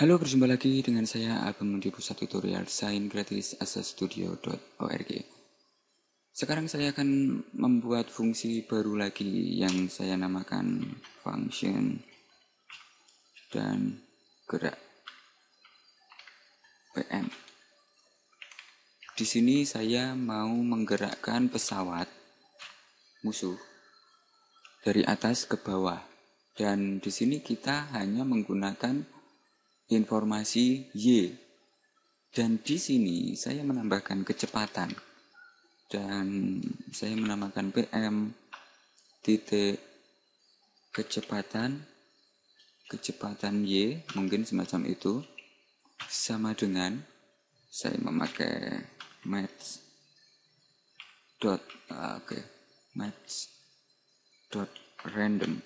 Halo, berjumpa lagi dengan saya Agam di Pusat Tutorial Desain Gratis asastudio.org. Sekarang saya akan membuat fungsi baru lagi yang saya namakan function dan gerak PM. Di sini saya mau menggerakkan pesawat musuh dari atas ke bawah. Dan di sini kita hanya menggunakan informasi Y. Dan di sini saya menambahkan kecepatan. Dan saya menamakan PM titik kecepatan kecepatan Y mungkin semacam itu sama dengan saya memakai match dot uh, oke okay, match dot random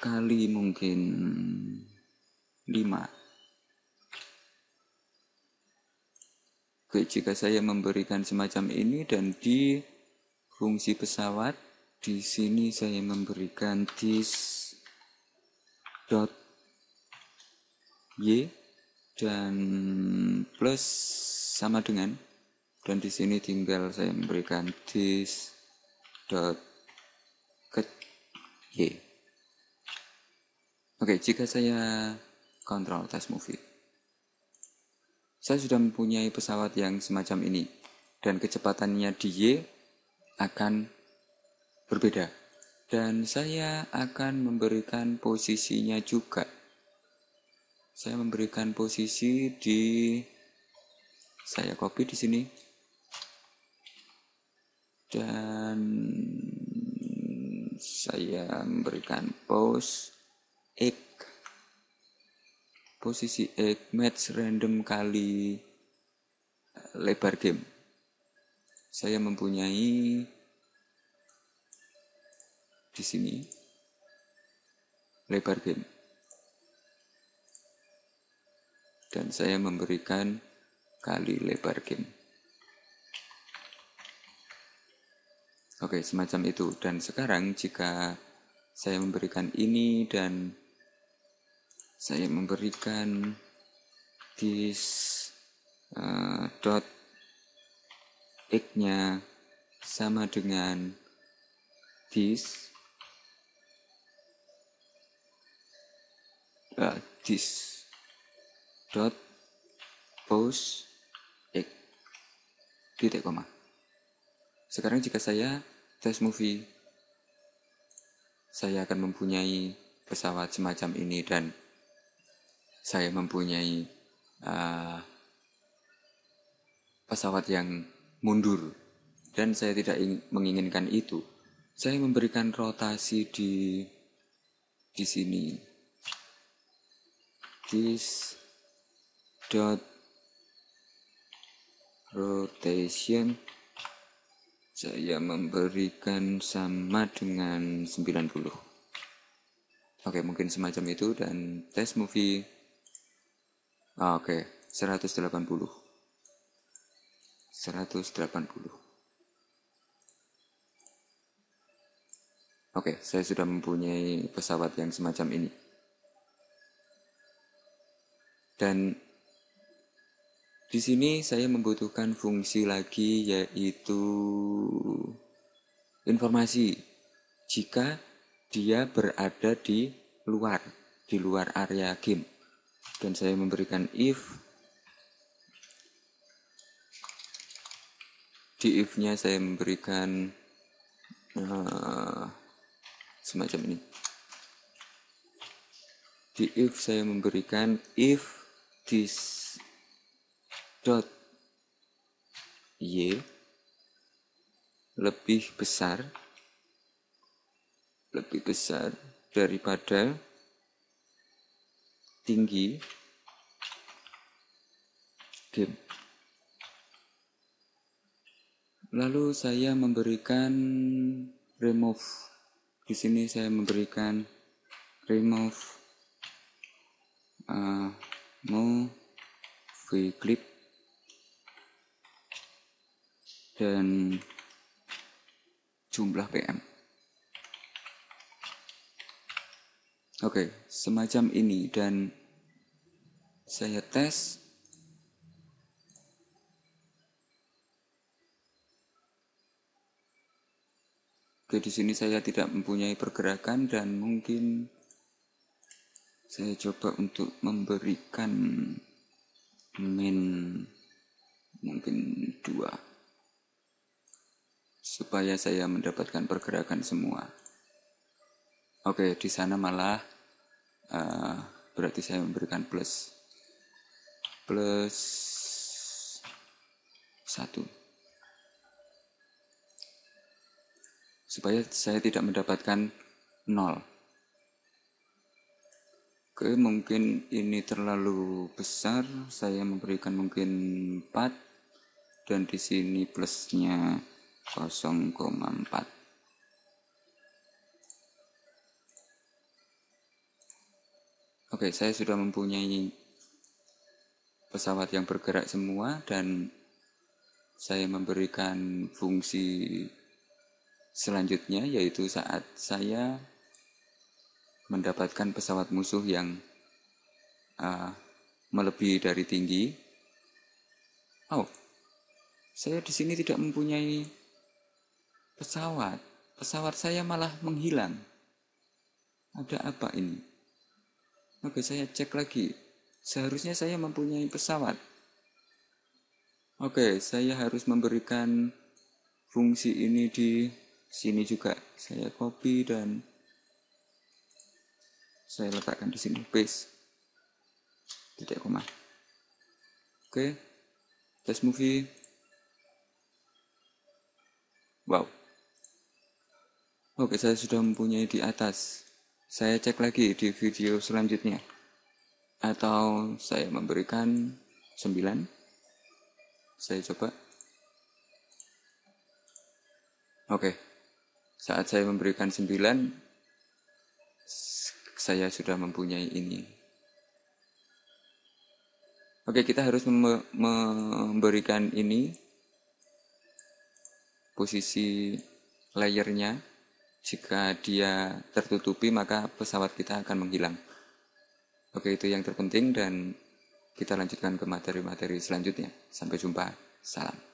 kali mungkin 5 Oke, jika saya memberikan semacam ini dan di fungsi pesawat di sini saya memberikan this dot y dan plus sama dengan dan di sini tinggal saya memberikan this dot get y oke jika saya kontrol test movie saya sudah mempunyai pesawat yang semacam ini dan kecepatannya di y akan berbeda. Dan saya akan memberikan posisinya juga. Saya memberikan posisi di saya copy di sini. Dan saya memberikan pose x posisi x match random kali lebar game saya mempunyai di sini lebar game dan saya memberikan kali lebar game. Oke, semacam itu. Dan sekarang jika saya memberikan ini dan saya memberikan this uh, dot x-nya sama dengan this. Uh, this dot post x. Titik koma. Sekarang jika saya tes movie saya akan mempunyai pesawat semacam ini dan saya mempunyai uh, pesawat yang mundur. Dan saya tidak menginginkan itu. Saya memberikan rotasi di di sini. This dot rotation saya memberikan sama dengan 90 oke mungkin semacam itu dan test movie oh, oke 180 180 Oke, saya sudah mempunyai pesawat yang semacam ini. Dan di sini saya membutuhkan fungsi lagi yaitu informasi jika dia berada di luar, di luar area game. Dan saya memberikan if di if-nya saya memberikan uh, semacam ini. Di if saya memberikan if this dot y lebih besar lebih besar daripada tinggi game. Lalu saya memberikan remove. Di sini saya memberikan remove uh, movie clip dan jumlah PM. Oke, semacam ini dan saya tes Oke, di sini saya tidak mempunyai pergerakan dan mungkin saya coba untuk memberikan min mungkin dua supaya saya mendapatkan pergerakan semua. Oke, di sana malah uh, berarti saya memberikan plus plus satu. supaya saya tidak mendapatkan nol. Oke, mungkin ini terlalu besar, saya memberikan mungkin 4 dan di sini plusnya 0,4. Oke, saya sudah mempunyai pesawat yang bergerak semua dan saya memberikan fungsi selanjutnya yaitu saat saya mendapatkan pesawat musuh yang uh, melebihi dari tinggi. Oh, saya di sini tidak mempunyai pesawat. Pesawat saya malah menghilang. Ada apa ini? Oke, saya cek lagi. Seharusnya saya mempunyai pesawat. Oke, saya harus memberikan fungsi ini di sini juga. Saya copy dan saya letakkan di sini. Paste titik koma. Oke. Test movie wow. Oke saya sudah mempunyai di atas saya cek lagi di video selanjutnya. Atau saya memberikan 9 saya coba. Oke. Saat saya memberikan sembilan, saya sudah mempunyai ini. Oke, kita harus memberikan ini. Posisi layernya. Jika dia tertutupi, maka pesawat kita akan menghilang. Oke, itu yang terpenting dan kita lanjutkan ke materi-materi selanjutnya. Sampai jumpa. Salam.